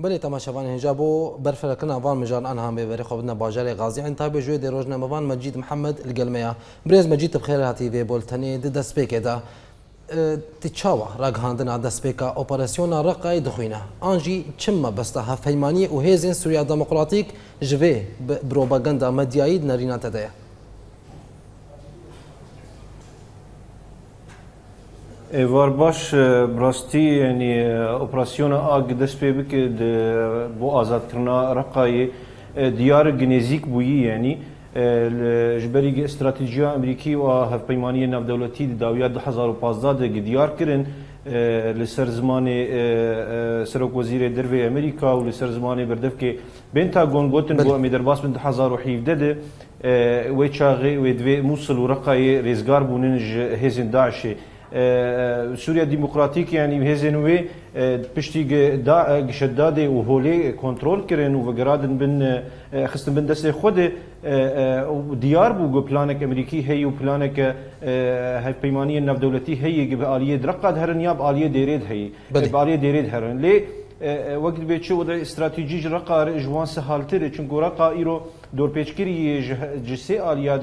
بله تماشاوان هنجابو برفر کنا وان مجان انها می بری خوب نه باجر غازی ان تابه جوی دروج نه وان مجید محمد القلمیا بریز مجید بخیر هاتی وی بولتنی د دسپیک دا اه، تچاوا راغاندنا دسپیکا اپراسیون رقای دخوینه انجی چما بسته هفیمانی او هیزن سوریا دموکراتیک جوی بروپاگاندا مدیایی نرینات ده ایوار باش براستی یعنی اپراسیون آگ دست پی بکه بو آزاد کرنا رقای دیار گنیزیک بویی یعنی جبری استراتژی امریکی و هفپیمانی نودولتی داویا 2015 ده دیار کرن لسر زمان سرک وزیر دروی امریکا و لسر زمان بردف که بنتا گونگوتن بو امی در باسم 2017 ده وی چاغی وی دوی موصل و رقای ریزگار بونن هزین داعشه سوریا دیموکراتیک یعنی هزین وی پشتی دا گشداد و هولی کنترل کرن و وگرادن بن خستن بن دست خود دیار بو گو پلانک امریکی هی و پلانک پیمانی نو دولتی هی گب آلیه درقاد هرن یا آلیه دیرید هی آلیه دیرید هرن لی وقت به چه ودا استراتیجی رقا جوان سهالتره چون گو رقا ایرو دورپێچکری جسێ ئالیا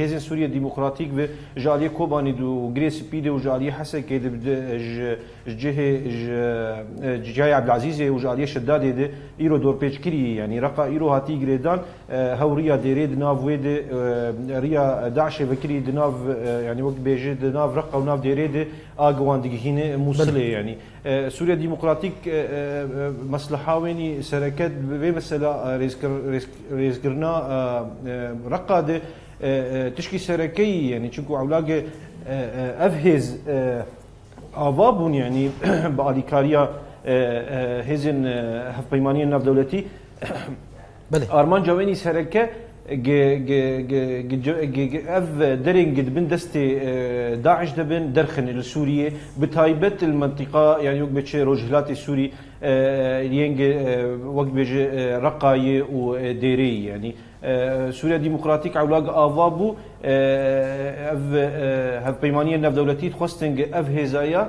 هێزن سووریە دیموکراتیک بێ ژالیە کۆبانی دو گرێسی پیدە و ژالیە حەسەکێ جیای عبلازیزێ و ژالیە شدا دێدێ ئیرۆ دورپێچکری ینی ڕقا ئیرۆ هاتی گرێدان هەوریا دێرێ دناو وێدێ ڕیا داعشێ بکری دناو ینی وەک بێژێ دناو ڕقا و ناو دێرێ دێ ئاگەواندگیهینە موسلێ ینی سووریا دیموکراتیک مەسلحاوێنی سەرەکەت بێ مەسەلا ريزكرنا آه، آه، رقاده آه، تشكي سركي يعني تشكو عولاقه افهز أبابون يعني باليكاريا هزن هف بيماني الناف دولتي بله ارمان جواني سركه اف درين قد بن دستي داعش دبن درخن لسوريا بتايبت المنطقه يعني يوك بتشي رجلات السوري آه، ينج آه، آه، يعني، وقت بيجي رقاي وديري يعني سوريا ديمقراطيك علاج آفابو اف هف بيمانية نف دولتي تخستنج اف هزايا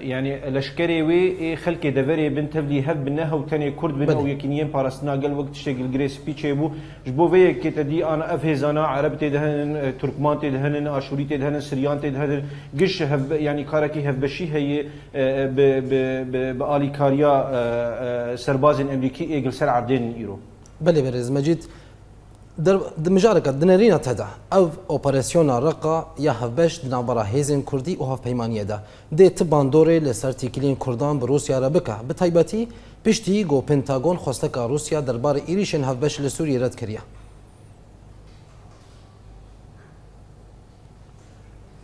يعني لشكري وي خلق دفري بن تبلي هف بنها وتاني كرد بنها ويكينيين بارسنا قال وقت شتغل جريس بيتشي بو جبو في كي تدي انا اف هزانا عرب تدهن تركمان تدهن اشوري تدهن سريان تدهن قش هف يعني كاركي هف بشي هي ب ب ب بآلي كاريا اه، اه، سرباز أمريكي إيجل سر عبدين إيرو بلي برز مجيد در مجارك دنرينا تدا او اوبراسيون رقا يا هبش دنا برا هيزن كردي او هف بيمانيه دا دي تباندوري لسر كلين كردان بروسيا ربكا بتايباتي بيشتي جو بنتاغون خوستكا روسيا دربار ايريشن هبش لسوريا رد كريا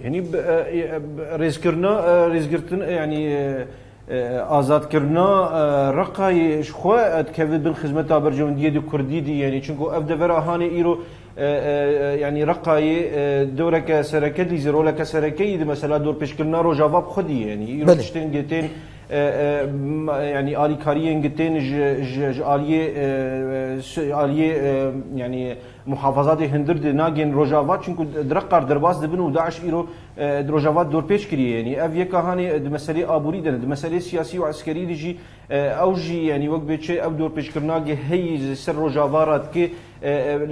يعني اه، ريزكرنا ريزكرتن يعني آزاد کردنا رقای شخوا اتکوید بن خدمت آبرجمندی دی کردی دی یعنی چونکو اف دور آهان ایرو یعنی رقای دوره که سرکه دی زیروله که سرکه دی مثلا دور پیش کردنا رو جواب خودی یعنی ایرو تشتین گیتین یعنی آلی کاری گیتین ج آلیه آلیه یعنی محافظات هندر دی ناگین روجاوا چونکو درقار درباس دبن و داعش ایرو روجاوا دور پیش کریه یعنی اف یک هانی د مسئله آبوری دنه د مسئله سیاسی و عسکری دیجی او جی یعنی وقت به چه او دور پیش کرناگه هی سر روجاوا رات که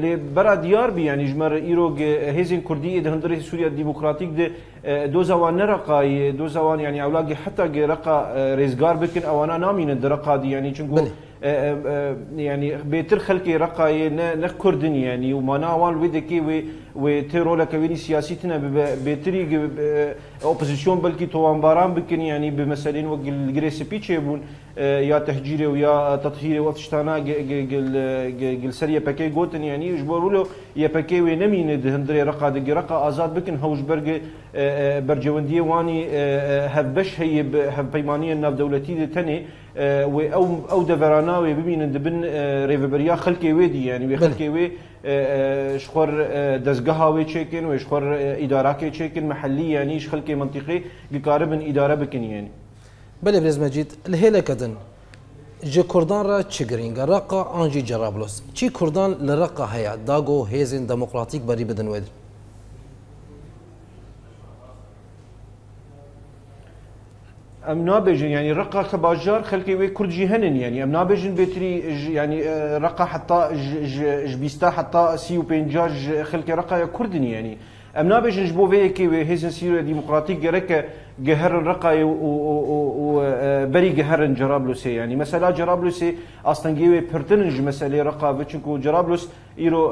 لی برا دیار بی یعنی جمر ایرو هیزین کردی د هندر سوریا دموکراتیک د دو زوان نرقای دو زوان یعنی اولاگه حتی رقا ریزگار بکن اوانا نامینه درقا دی یعنی چونکو بله. يعني بيتر خلقي رقاي نه كردن يعني وما ناوال ودكي وي وي تيرولا كويني سياسيتنا بيتري اوبوزيسيون بلكي توان باران بكن يعني بمسالين وقل جريسي بيتشي بون يا اه، تهجيري ويا تطهيري وقت شتانا قل سريا باكي قوتن يعني يجبروا له يا باكي وي نمين هندري رقا دقي رقا ازاد بكن هوش برقي اه، اه، برجونديه واني هف بش هي هف بيمانيه الناب دولتي دي تاني و او او دفرانا وي بمين دبن ريفبريا خلقي ويدي يعني وي خلقي وي شخور دزگاه وی چکن و شخور اداره که چکن محلی یعنی شخل که منطقی اداره بکن یعنی بله برز مجید لهله کدن جه کردان را چه رقا آنجی جرابلوس چی کردان لرقا هیا داگو هیزن دموکراتیک بری بدن ویدن ام نابجن يعني رقا كباجار خلقي وی کرد جهنن يعني ام نابجن بتري يعني اه، رقة حتى جبيستا حتى سي وبنجاج خلقي یا کردنی يعني ام نابيش نجبوفي كي هيزن سيريا ديمقراطيك جرك جهر الرقاي وبري جهر جرابلس يعني مثلا جرابلس اصلا جيوي بيرتنج مسألة رقا بتشنكو جرابلس ايرو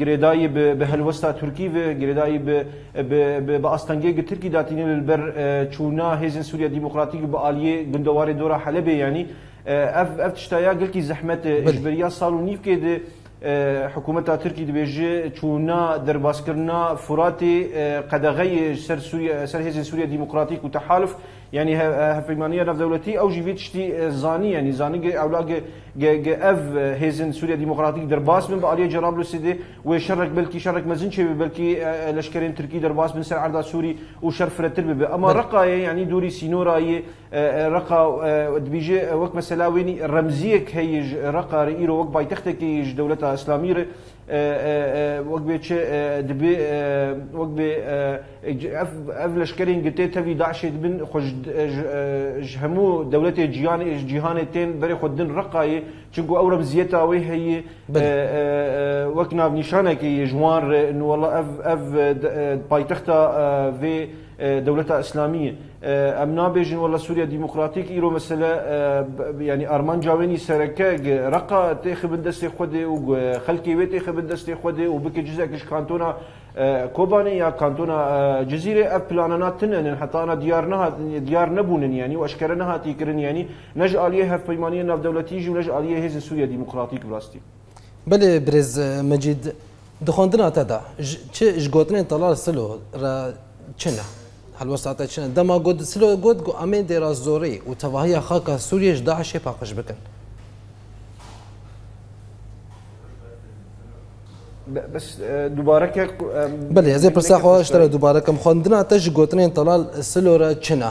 جريداي بهلوستا تركي جريداي باستنجي تركي داتين البر تشونا هيزن سوريا ديمقراطيك باليه جندواري دورا حلبي يعني اف اف تشتايا قلت زحمه اجباريه صالونيف كده حکومت ترکی دبیجه چونا در باسکرنا فرات قدغی سر سوریا سر هیز سوریا دموکراتیک و تحالف یعنی هفرمانی رف دولتی او جیوی تشتی زانی یعنی زانی گه اولا گه گه اف هیزن سوریا دموکراتیک در باس من بعالی جناب لو سیدی و شرک بلکی شرک مزن چه بلکی لشکرین ترکی در باس من سر عردا سوری و شرف رتر به اما رقا یعنی دوری سینورای رقا دبیجه وک مثلا وینی رمزیک هیج رقا ایرو وک بایتختکی دولت اسلامی وەک بێ دەبێ وەک بێ ئەف لە شکرین گتێ تەوی داعشێت بن هەموو دەولەتێ جییان جیهانێ تێن بەرێ خودن ڕقایە چونکو ئەو ڕمزیەتەوەی هەیە وەک ناونیشانێکی ژوان نوڵە ئەف پایتەختە دولت اسلامی ام نابێژین وەلا سووریا دیموکراتیک ئیرۆ مەسلە ینی ئارمان جاوێنی سەرەکە ڕقا تێخبن دەستی خودێ و خەلکی وێ تێخبن دەستی خودێ و بکە جزەکەش کانتۆنا کۆبانێ یا کانتۆنا جززیرێ ئە پلانەناتنن حتاانە دیار نهات دیار نەبوونن ینی و ئەشکرە نهاتی کردن ینی نەژ عالیە هەفپەیمانە ناودەوڵەتیژ و نەژ عالیە هێزی سووریا دیموکراتیک ڕاستی بلێ برێز مەجید دخواندنا تەدا چ ژگوتنێن تەلا سلو چنە؟ هەلوەستاتە چنە دەما گۆ دسلۆ گوت گو ئەمێ دێرا زۆرەی و تەواهەیە خاکە سووریش داعشێ پاقش بکەن. بس دووبارەکە بلێ ئەزێ پرساخواشترە دووبارەکەم خوندنا تەش گوتنێن تەلال سلۆرە چنە.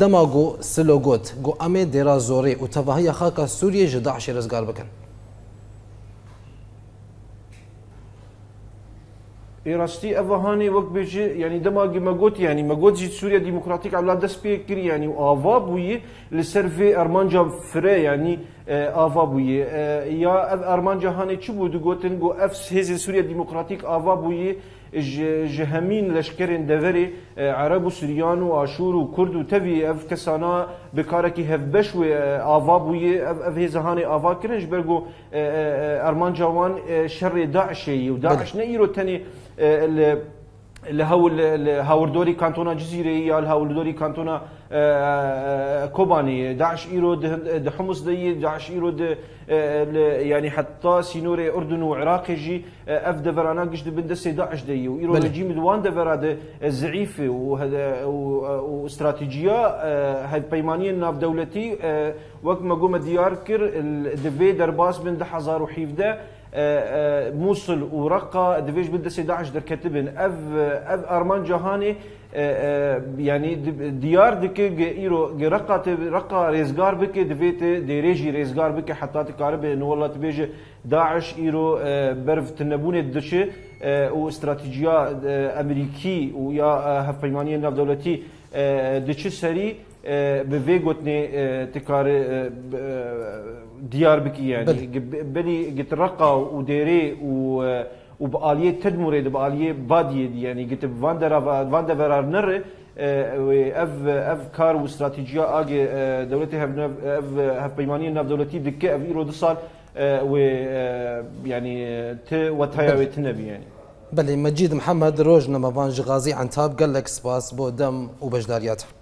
دەما گو سلۆگوت گو ئەمێ دێرا زۆرەی و تەواهەیە خاکە سووریێ ژ داعشی ڕزگار بکەن. راستی ئەوەهانی وەک بێژێ ینی دەماگی مەگوت ینی مەگوتجی سووریا دیموکراتیک ئەلا دەست پێ کرد ینی و ئاوا بووی لە سەرێ ئەرمانجا فرێ ینی ئاوا بووی یا ئەف ئەرمانجاهانی چ بوو دوگوتن بۆ ئەف هێزی سووریا دیموکراتیک ئاوا بووی جه همین لشکرین دوری عرب و سریان و آشور و کرد و تبی اف کسانا بکاره که هف بش و آوا بوی اف هزهان آوا کرنش برگو ارمان جوان شر داعشی و داعش نه ایرو تنی لهول هاوردوري كانتونا جزيري يا هاوردوري كانتونا آه، آه، كوباني داعش ايرو ده حمص دي داعش ايرو ده آه، يعني حتى سينوري اردن وعراق يجي اف دفرانا قش دي بندس داعش دي وايرو نجي مدوان دفرا ده الزعيفه وهذا واستراتيجيه هاي بيمانيه ناف دولتي وقت ما قوم ديار كر دفي درباس من ده حزار وحيف ده آه، آه، موصل ورقه دفيش بدس 11 در كتبن اف اف ارمان جهاني آه، يعني ديار دك ايرو رقه رقه ريزجار بك دفيت ديريجي ريزجار بك حتى تقارب انه والله تبيج داعش ايرو برف تنبونه دشه واستراتيجيه امريكي ويا هفيمانيه ناف دولتي دچ سري آه، بفيجوتني آه، تكار آه، ديار بكي يعني بلي قلت رقا وديري و وباليه تدمريد باليه باديه يعني قلت فاندرا فاندرا نر اف اف كار واستراتيجيه اجي دولتي هف اف هف بيمانيه نف دولتي دك اف ايرو دصال و يعني ت وتايا تنبي يعني بلي مجيد محمد روج نما غازي عن تاب قال لك سباس دم وبجداريات